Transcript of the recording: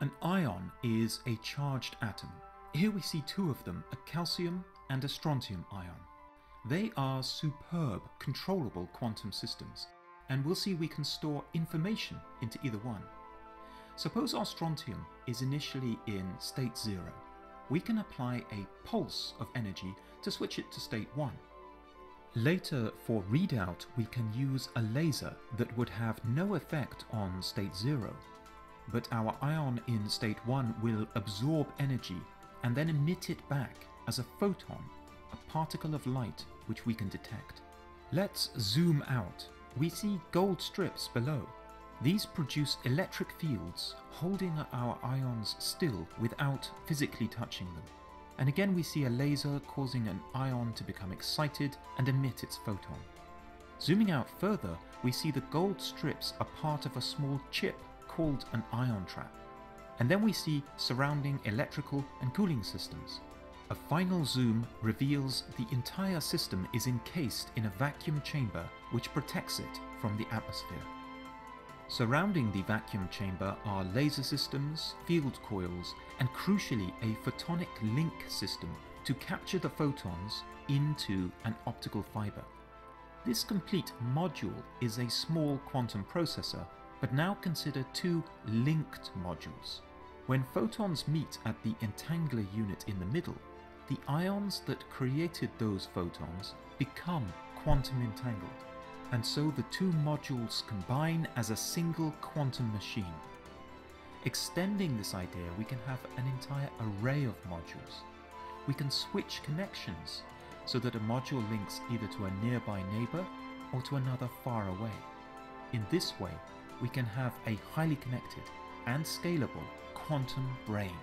An ion is a charged atom. Here we see two of them, a calcium and a strontium ion. They are superb, controllable quantum systems, and we'll see we can store information into either one. Suppose our strontium is initially in state 0. We can apply a pulse of energy to switch it to state 1. Later, for readout, we can use a laser that would have no effect on state 0, but our ion in state 1 will absorb energy and then emit it back as a photon, a particle of light which we can detect. Let's zoom out. We see gold strips below. These produce electric fields holding our ions still without physically touching them. And again we see a laser causing an ion to become excited and emit its photon. Zooming out further, we see the gold strips are part of a small chip called an ion trap. And then we see surrounding electrical and cooling systems. A final zoom reveals the entire system is encased in a vacuum chamber which protects it from the atmosphere. Surrounding the vacuum chamber are laser systems, field coils, and crucially a photonic link system to capture the photons into an optical fiber. This complete module is a small quantum processor, but now consider two linked modules. When photons meet at the entangler unit in the middle, the ions that created those photons become quantum entangled, and so the two modules combine as a single quantum machine. Extending this idea, we can have an entire array of modules. We can switch connections so that a module links either to a nearby neighbor or to another far away. In this way, we can have a highly connected and scalable quantum brain.